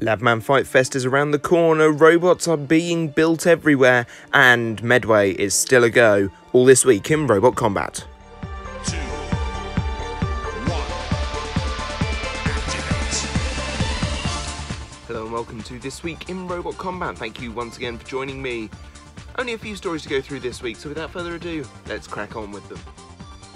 Labman Fight Fest is around the corner, robots are being built everywhere, and Medway is still a go. All this week in Robot Combat. two, one. Hello and welcome to This Week in Robot Combat. Thank you once again for joining me. Only a few stories to go through this week, so without further ado, let's crack on with them.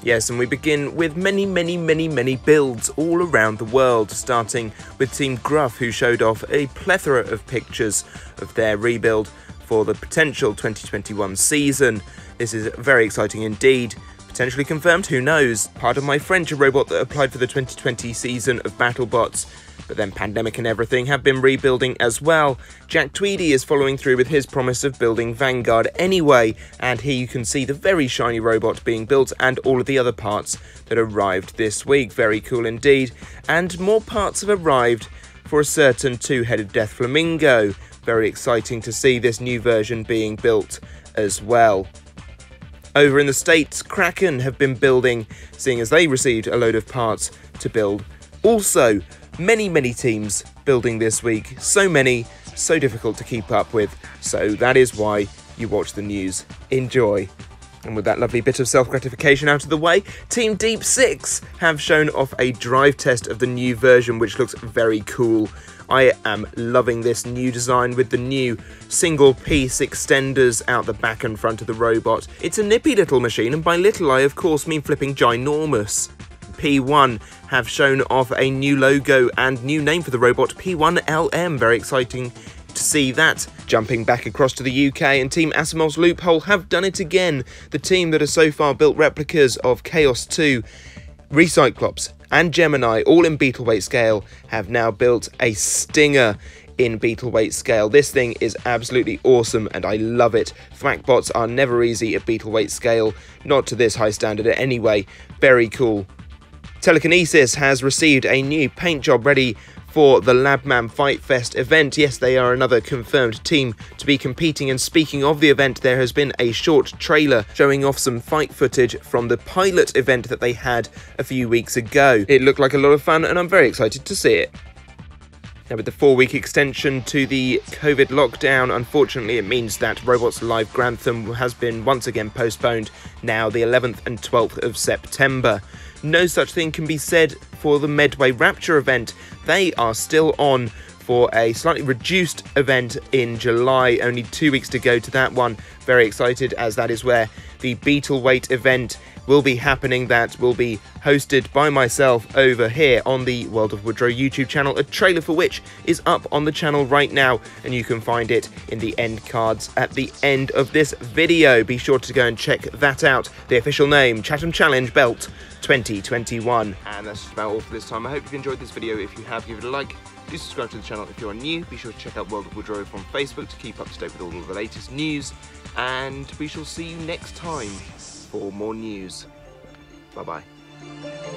Yes, and we begin with many, many, many, many builds all around the world, starting with Team Gruff, who showed off a plethora of pictures of their rebuild for the potential 2021 season. This is very exciting indeed. Potentially confirmed, who knows? Pardon My French, a robot that applied for the 2020 season of BattleBots, but then pandemic and everything have been rebuilding as well. Jack Tweedy is following through with his promise of building Vanguard anyway, and here you can see the very shiny robot being built and all of the other parts that arrived this week. Very cool indeed. And more parts have arrived for a certain two-headed Death Flamingo. Very exciting to see this new version being built as well. Over in the States, Kraken have been building, seeing as they received a load of parts to build. Also, many, many teams building this week. So many, so difficult to keep up with. So that is why you watch the news. Enjoy. And with that lovely bit of self gratification out of the way, Team Deep Six have shown off a drive test of the new version, which looks very cool. I am loving this new design with the new single piece extenders out the back and front of the robot. It's a nippy little machine, and by little I of course mean flipping ginormous. P1 have shown off a new logo and new name for the robot, P1LM. Very exciting to see that. Jumping back across to the UK, and Team Asimov's Loophole have done it again. The team that has so far built replicas of Chaos 2, Recyclops, and Gemini, all in beetle weight scale, have now built a Stinger in beetle weight scale. This thing is absolutely awesome and I love it. Thwackbots are never easy at beetle weight scale, not to this high standard anyway. Very cool. Telekinesis has received a new paint job ready for the Labman Fight Fest event. Yes, they are another confirmed team to be competing. And speaking of the event, there has been a short trailer showing off some fight footage from the pilot event that they had a few weeks ago. It looked like a lot of fun, and I'm very excited to see it. Now, with the four week extension to the COVID lockdown, unfortunately, it means that Robots Live Grantham has been once again postponed now the 11th and 12th of September. No such thing can be said for the Medway Rapture event. They are still on for a slightly reduced event in July. Only two weeks to go to that one. Very excited as that is where the Beetle Weight event will be happening. That will be hosted by myself over here on the World of Woodrow YouTube channel, a trailer for which is up on the channel right now, and you can find it in the end cards at the end of this video. Be sure to go and check that out. The official name, Chatham Challenge Belt 2021. And that's just about all for this time. I hope you've enjoyed this video. If you have, give it a like. Do subscribe to the channel if you are new. Be sure to check out World of Woodrow on Facebook to keep up to date with all of the latest news. And we shall see you next time for more news. Bye bye.